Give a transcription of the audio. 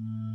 you